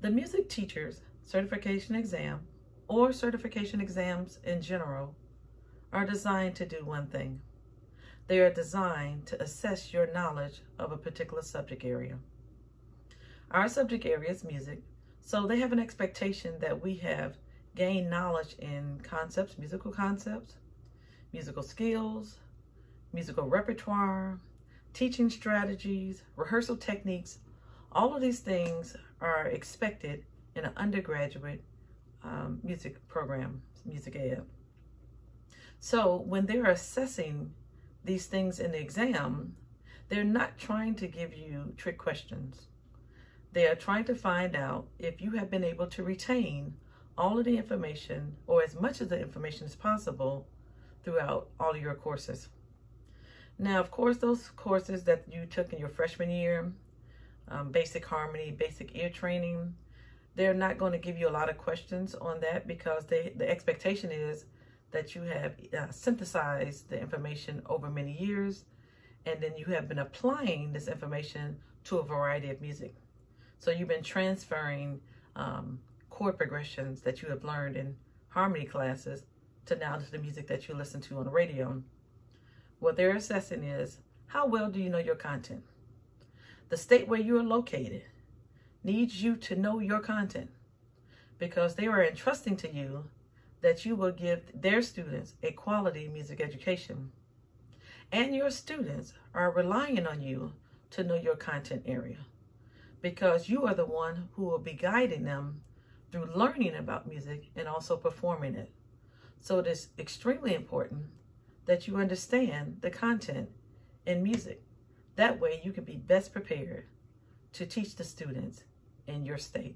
The music teacher's certification exam or certification exams in general are designed to do one thing. They are designed to assess your knowledge of a particular subject area. Our subject area is music, so they have an expectation that we have gained knowledge in concepts, musical concepts, musical skills, musical repertoire, teaching strategies, rehearsal techniques. All of these things are expected in an undergraduate um, music program, music ed. So when they're assessing these things in the exam, they're not trying to give you trick questions. They are trying to find out if you have been able to retain all of the information or as much of the information as possible throughout all of your courses. Now, of course, those courses that you took in your freshman year, um, basic harmony, basic ear training, they're not going to give you a lot of questions on that because they, the expectation is that you have uh, synthesized the information over many years and then you have been applying this information to a variety of music. So you've been transferring um, chord progressions that you have learned in harmony classes to now to the music that you listen to on the radio. What they're assessing is how well do you know your content? The state where you are located needs you to know your content because they are entrusting to you that you will give their students a quality music education. And your students are relying on you to know your content area because you are the one who will be guiding them through learning about music and also performing it. So it is extremely important that you understand the content in music. That way you can be best prepared to teach the students in your state.